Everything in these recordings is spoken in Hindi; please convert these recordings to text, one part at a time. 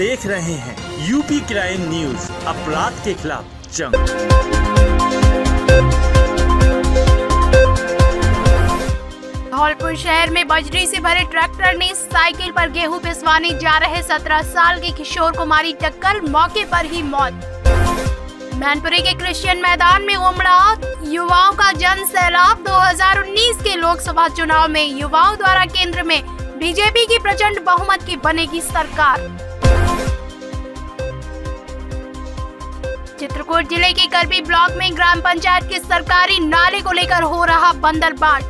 देख रहे हैं यूपी क्राइम न्यूज़, अपराध के खिलाफ जंग। धौलपुर शहर में बजरी से भरे ट्रैक्टर ने साइकिल पर गेहूँ पिसवाने जा रहे 17 साल के किशोर को मारी टक्कर, मौके पर ही मौत। मैनपुरी के क्रिश्चियन मैदान में उमड़ा युवाओं का जन सैलाब 2019 के लोकसभा चुनाव में युवाओं द्वारा केंद्र में बीजेपी की प्रचंड बहुमत की बनेगी सरकार। चित्रकूट ज़िले के करबी ब्लॉक में ग्राम पंचायत के सरकारी नाले को लेकर हो रहा बंदरबाट।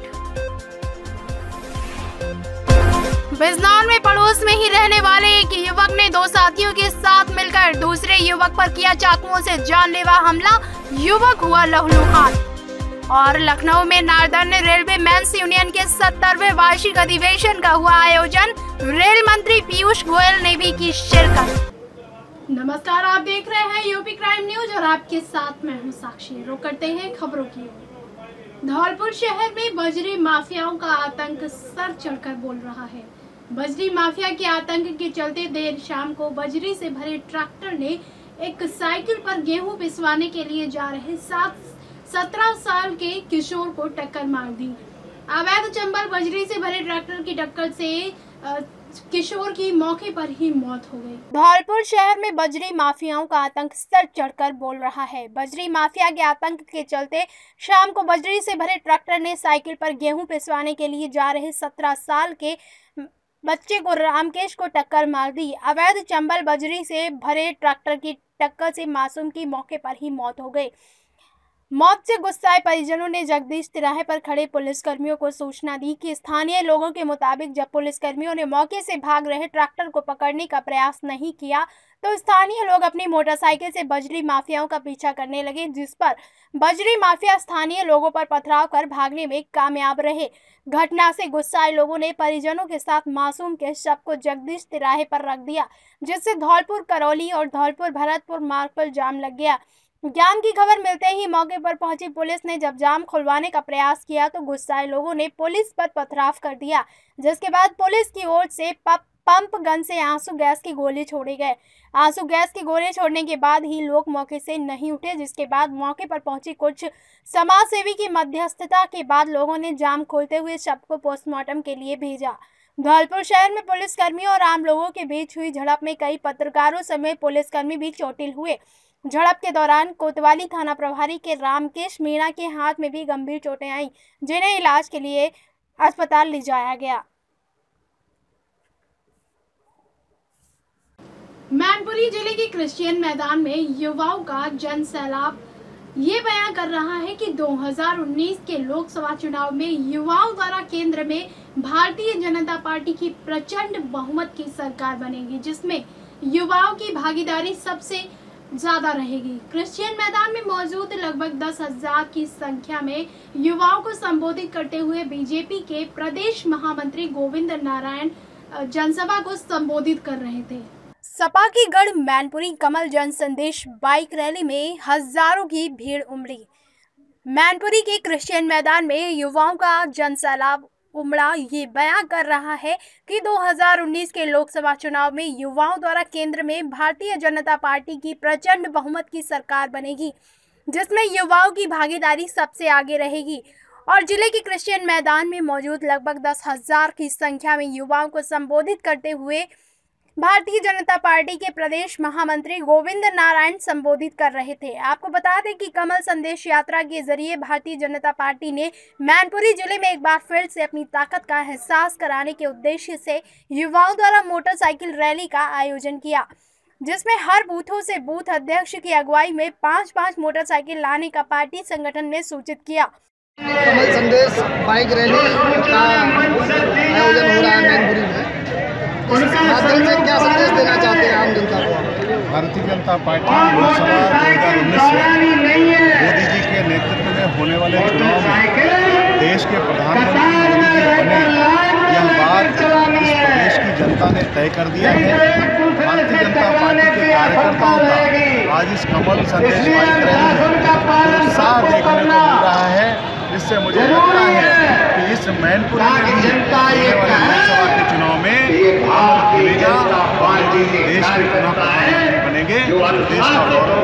बिजनौर में पड़ोस में ही रहने वाले एक युवक ने दो साथियों के साथ मिलकर दूसरे युवक पर किया चाकुओं से जानलेवा हमला। युवक हुआ लहूलुहान। और लखनऊ में नारदन रेलवे मेंस यूनियन के सत्तरवे वार्षिक अधिवेशन का हुआ आयोजन। रेल मंत्री पीयूष गोयल ने भी की शिरकत। नमस्कार, आप देख रहे हैं यूपी क्राइम न्यूज़ और आपके साथ मैं हूँ साक्षी। रुक करते हैं खबरों की धौलपुर शहर में बजरी माफियाओं का आतंक सर चढ़कर बोल रहा है। बजरी माफिया के आतंक के चलते देर शाम को बजरी से भरे ट्रैक्टर ने एक साइकिल पर गेहूँ पिसवाने के लिए जा रहे सात, सत्रह साल के किशोर को टक्कर मार दी। अवैध चंबल बजरी से भरे ट्रैक्टर की टक्कर से किशोर की मौके पर ही मौत हो गई। धौलपुर शहर में बजरी माफियाओं का आतंक सर चढ़कर बोल रहा है। बजरी माफिया के आतंक के चलते शाम को बजरी से भरे ट्रैक्टर ने साइकिल पर गेहूँ पिसवाने के लिए जा रहे सत्रह साल के बच्चे को रामकेश को टक्कर मार दी। अवैध चंबल बजरी से भरे ट्रैक्टर की टक्कर से मासूम की मौके पर ही मौत हो गई। मौत से गुस्साए परिजनों ने जगदीश तिराहे पर खड़े पुलिसकर्मियों को सूचना दी कि स्थानीय लोगों के मुताबिक जब पुलिसकर्मियों ने मौके से भाग रहे ट्रैक्टर को पकड़ने का प्रयास नहीं किया तो स्थानीय लोग अपनी मोटरसाइकिल से बजरी माफियाओं का पीछा करने लगे, जिस पर बजरी माफिया स्थानीय लोगों पर पथराव कर भागने में कामयाब रहे। घटना से गुस्साए लोगों ने परिजनों के साथ मासूम के शव को जगदीश तिराहे पर रख दिया, जिससे धौलपुर, करौली और धौलपुर, भरतपुर मार्ग पर जाम लग गया। जाम की खबर मिलते ही मौके पर पहुँची पुलिस ने। जब जाम खुलवाने का प्रयास किया तो गुस्साए लोगों ने पुलिस पर पथराव कर दिया, जिसके बाद पुलिस की ओर से पप, पंप गन से आँसू गैस की गोली छोड़े गए आँसू गैस की गोली छोड़ने के बाद ही लोग मौके से नहीं उठे, जिसके बाद मौके पर पहुँची कुछ समाज सेवी की मध्यस्थता के बाद लोगों ने जाम खोलते हुए शव को पोस्टमार्टम के लिए भेजा। धौलपुर शहर में पुलिसकर्मियों और आम लोगों के बीच हुई झड़प में कई पत्रकारों समेत पुलिसकर्मी भी चोटिल हुए। झड़प के दौरान कोतवाली थाना प्रभारी के रामकेश मीणा के हाथ में भी गंभीर चोटें आईं, जिन्हें इलाज के लिए अस्पताल ले जाया गया। मैनपुरी ज़िले के क्रिश्चियन मैदान में युवाओं का जन सैलाब ये बयां कर रहा है कि 2019 के लोकसभा चुनाव में युवाओं द्वारा केंद्र में भारतीय जनता पार्टी की प्रचंड बहुमत की सरकार बनेगी, जिसमें युवाओं की भागीदारी सबसे ज़्यादा रहेगी। क्रिश्चियन मैदान में मौजूद लगभग दस हज़ार की संख्या में युवाओं को संबोधित करते हुए बीजेपी के प्रदेश महामंत्री गोविंद नारायण जनसभा को संबोधित कर रहे थे। सपा की गढ़ मैनपुरी कमल जन संदेश बाइक रैली में हज़ारों की भीड़ उमड़ी। मैनपुरी के क्रिश्चियन मैदान में युवाओं का जन सैलाब उमड़ा ये बयां कर रहा है कि 2019 के लोकसभा चुनाव में युवाओं द्वारा केंद्र में भारतीय जनता पार्टी की प्रचंड बहुमत की सरकार बनेगी, जिसमें युवाओं की भागीदारी सबसे आगे रहेगी। और ज़िले के क्रिश्चियन मैदान में मौजूद लगभग दस हज़ार की संख्या में युवाओं को संबोधित करते हुए भारतीय जनता पार्टी के प्रदेश महामंत्री गोविंद नारायण संबोधित कर रहे थे। आपको बता दें कि कमल संदेश यात्रा के ज़रिए भारतीय जनता पार्टी ने मैनपुरी ज़िले में एक बार फिर से अपनी ताकत का एहसास कराने के उद्देश्य से युवाओं द्वारा मोटरसाइकिल रैली का आयोजन किया, जिसमें हर बूथों से बूथ अध्यक्ष की अगुवाई में पाँच पाँच मोटरसाइकिल लाने का पार्टी संगठन ने सूचित किया। कमल संदेश बाइक रैली का आयोजन हो रहा है मैनपुरी में। माध्यम से क्या संदेश देना चाहते हैं आम जनता को? भारतीय जनता पार्टी लोकसभा 2019 में मोदी जी के नेतृत्व में होने वाले चुनाव में देश के प्रधानमंत्री मोदी जी बने। यह बात इस प्रदेश की जनता ने तय कर दिया है। भारतीय जनता पार्टी के कार्यकर्ताओं का आज इस कमल संदेश में उत्साह देखने को मिल रहा है। इससे मुझे लगता है कि इस मैनपुर में भी लोकसभा के चुनाव में और देश के चुनाव बनेंगे देश का गौरव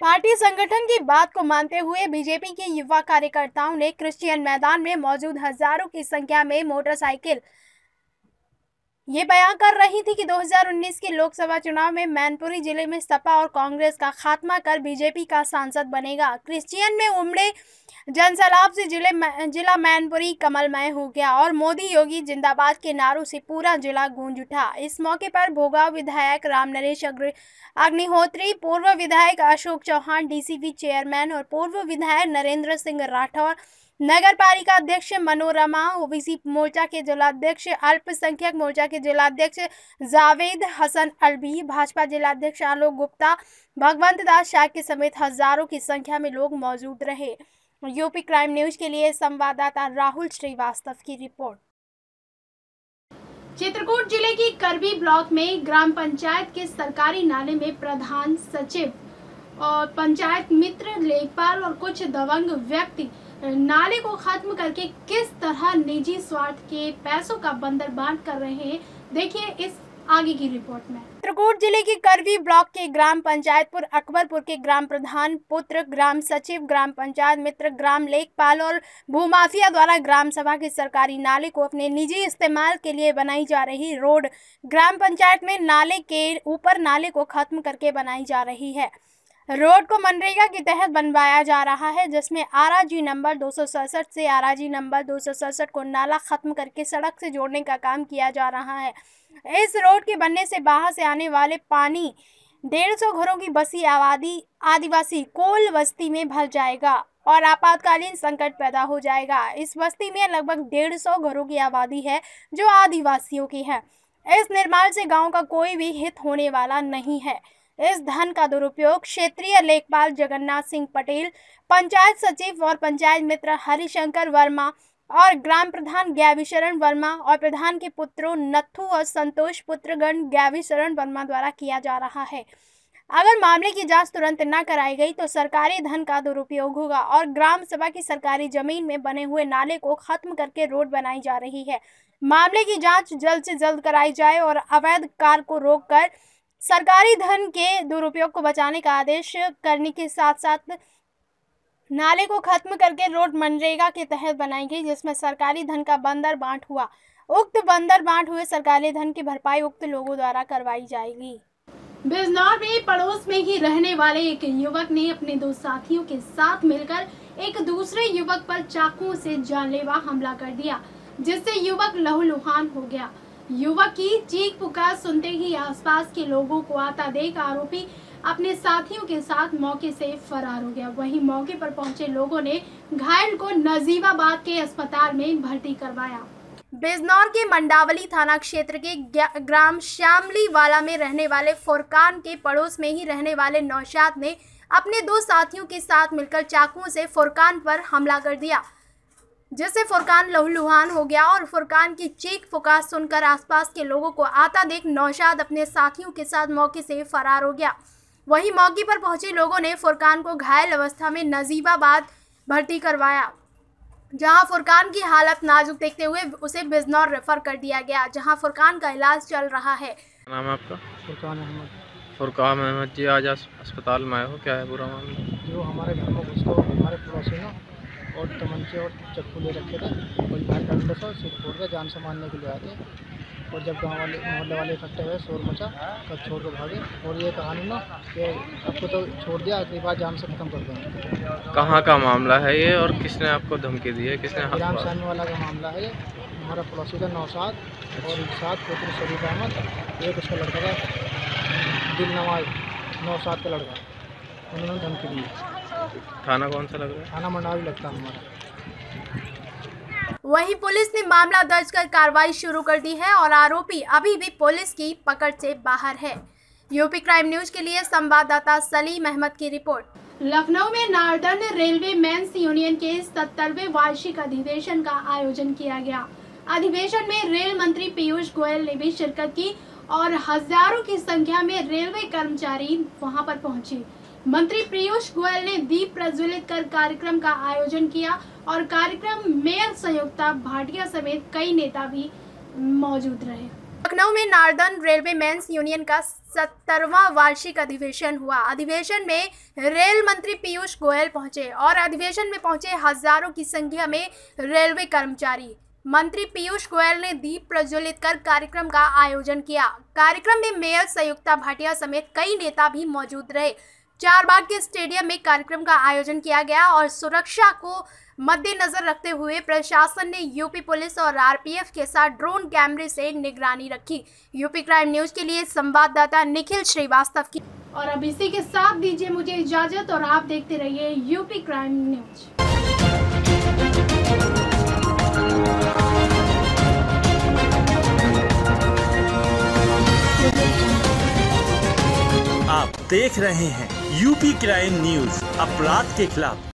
पार्टी संगठन की बात को मानते हुए बीजेपी के युवा कार्यकर्ताओं ने क्रिश्चियन मैदान में मौजूद हज़ारों की संख्या में मोटरसाइकिल ये बयान कर रही थी कि 2019 के लोकसभा चुनाव में मैनपुरी ज़िले में सपा और कांग्रेस का खात्मा कर बीजेपी का सांसद बनेगा। क्रिश्चियन में उमड़े जनसैलाब से ज़िले जिला मैनपुरी कमलमय हो गया और मोदी योगी जिंदाबाद के नारों से पूरा जिला गूंज उठा। इस मौके पर भोगाव विधायक राम नरेश अग्निहोत्री, पूर्व विधायक अशोक चौहान डीसीबी चेयरमैन और पूर्व विधायक नरेंद्र सिंह राठौर नगर पालिका अध्यक्ष मनोरमा, ओबीसी मोर्चा के जिलाध्यक्ष, अल्पसंख्यक मोर्चा के जिलाध्यक्ष जावेद हसन अलवी भाजपा जिलाध्यक्ष आलोक गुप्ता, भगवंत दास शाह के समेत हज़ारों की संख्या में लोग मौजूद रहे। यूपी क्राइम न्यूज़ के लिए संवाददाता राहुल श्रीवास्तव की रिपोर्ट। चित्रकूट ज़िले की करबी ब्लॉक में ग्राम पंचायत के सरकारी नाले में प्रधान सचिव और पंचायत मित्र लेखपाल और कुछ दबंग व्यक्ति नाले को खत्म करके किस तरह निजी स्वार्थ के पैसों का बंदर बांट कर रहे हैं, देखिए इस आगे की रिपोर्ट में। चित्रकूट ज़िले के करवी ब्लॉक के ग्राम पंचायतपुर अकबरपुर के ग्राम प्रधान पुत्र, ग्राम सचिव, ग्राम पंचायत मित्र, ग्राम लेखपाल और भूमाफिया द्वारा ग्राम सभा के सरकारी नाले को अपने निजी इस्तेमाल के लिए बनाई जा रही रोड ग्राम पंचायत में नाले के ऊपर नाले को खत्म करके बनाई जा रही है। रोड को मनरेगा के तहत बनवाया जा रहा है, जिसमें आराजी नंबर दो सौ सड़सठ से आराजी नंबर दो सौ सड़सठ को नाला खत्म करके सड़क से जोड़ने का काम किया जा रहा है। इस रोड के बनने से बाहर से आने वाले पानी डेढ़ सौ घरों की बसी आबादी, आदिवासी कोल बस्ती में भर जाएगा और आपातकालीन संकट पैदा हो जाएगा। इस बस्ती में लगभग डेढ़ सौ घरों की आबादी है, जो आदिवासियों की है। इस निर्माण से गाँव का कोई भी हित होने वाला नहीं है। इस धन का दुरुपयोग क्षेत्रीय लेखपाल जगन्नाथ सिंह पटेल, पंचायत सचिव और पंचायत मित्र हरिशंकर वर्मा और ग्राम प्रधान ज्ञाविशरण वर्मा और प्रधान के पुत्रों नथु और संतोष पुत्रगण ज्ञाविशरण वर्मा द्वारा किया जा रहा है। अगर मामले की जाँच तुरंत न कराई गई तो सरकारी धन का दुरुपयोग होगा और ग्राम सभा की सरकारी ज़मीन में बने हुए नाले को खत्म करके रोड बनाई जा रही है। मामले की जाँच जल्द से जल्द कराई जाए और अवैध कार को रोककर सरकारी धन के दुरुपयोग को बचाने का आदेश करने के साथ साथ नाले को खत्म करके रोड मनरेगा के तहत बनाई गई, जिसमें सरकारी धन का बंदर बांट हुआ। उक्त बंदर बांट हुए सरकारी धन की भरपाई उक्त लोगों द्वारा करवाई जाएगी। बिजनौर में पड़ोस में ही रहने वाले एक युवक ने अपने दो साथियों के साथ मिलकर एक दूसरे युवक पर चाकुओं से जानलेवा हमला कर दिया, जिससे युवक लहूलुहान हो गया। युवक की चीख पुकार सुनते ही आसपास के लोगों को आता देख आरोपी अपने साथियों के साथ मौके से फरार हो गया। वहीं मौके पर पहुँचे लोगों ने घायल को नजीबाबाद के अस्पताल में भर्ती करवाया। बिजनौर के मंडावली थाना क्षेत्र के ग्राम श्यामली वाला में रहने वाले फुरकान के पड़ोस में ही रहने वाले नौशाद ने अपने दो साथियों के साथ मिलकर चाकुओं से फुरकान पर हमला कर दिया। जिससे फुरकान लहूलुहान हो गया और फुरकान की चीख पुकार सुनकर आसपास के लोगों को आता देख नौशाद अपने साथियों के साथ मौके से फरार हो गया। वहीं मौके पर पहुँचे लोगों ने फुरकान को घायल अवस्था में नजीबाबाद भर्ती करवाया जहाँ फुरकान की हालत नाजुक देखते हुए उसे बिजनौर रेफर कर दिया गया जहाँ फुरकान का इलाज चल रहा है। नाम है आपका? फुरकान अहमद। फुरकान अहमद जी आज अस्पताल में आए हो? क्या है बुरा मामला? जो हमारे घर में घुसको हमारे पड़ोसी ना और तमंचे और चक्कू ले रखे थे। कोई बाहर डंडे से सिर फोड़ के जान से मारने के लिए आए थे। और जब गाँव वाले मोहल्ले वाले इकट्ठे हुए शोर मचा तब छोड़ कर भागे। और ये कहानी ना कि आपको तो छोड़ दिया अगली बार जान से ख़त्म कर देंगे कहाँ का मामला है ये और किसने आपको धमकी दी है? किसने ग्राम सामने वाला का मामला है ये। हमारा पड़ोसी का नौसाद और साथ पुत्र शरीफ अहमद एक उसका लड़का था दिल नवाज़ नौसाद का लड़का। उन्होंने धमकी दी। थाना कौन सा लग रहा है? थाना मंडावी लगता है हमारा। वहीं पुलिस ने मामला दर्ज कर कार्रवाई शुरू कर दी है और आरोपी अभी भी पुलिस की पकड़ से बाहर है। यूपी क्राइम न्यूज़ के लिए संवाददाता सलीम अहमद की रिपोर्ट। लखनऊ में नार्दर्न रेलवे मेंस यूनियन के सत्तरवे वार्षिक अधिवेशन का आयोजन किया गया। अधिवेशन में रेल मंत्री पीयूष गोयल ने भी शिरकत की और हज़ारों की संख्या में रेलवे कर्मचारी वहाँ पर पहुँचे। मंत्री पीयूष गोयल ने दीप प्रज्वलित कर कार्यक्रम का आयोजन किया और कार्यक्रम मेयर संयुक्ता भाटिया समेत कई नेता भी मौजूद रहे। लखनऊ में नार्दर्न रेलवे मेंस यूनियन का सत्तरवा वार्षिक अधिवेशन हुआ। अधिवेशन में रेल मंत्री पीयूष गोयल पहुँचे और अधिवेशन में पहुँचे हज़ारों की संख्या में रेलवे कर्मचारी। मंत्री पीयूष गोयल ने दीप प्रज्वलित कर कार्यक्रम का आयोजन किया। कार्यक्रम में मेयर संयुक्ता भाटिया समेत कई नेता भी मौजूद रहे। चार बाग के स्टेडियम में कार्यक्रम का आयोजन किया गया और सुरक्षा को मद्देनजर रखते हुए प्रशासन ने यूपी पुलिस और आरपीएफ के साथ ड्रोन कैमरे से निगरानी रखी। यूपी क्राइम न्यूज़ के लिए संवाददाता निखिल श्रीवास्तव की। और अब इसी के साथ दीजिए मुझे इजाज़त और आप देखते रहिए यूपी क्राइम न्यूज़। आप देख रहे हैं यूपी क्राइम न्यूज़ अपराध के खिलाफ।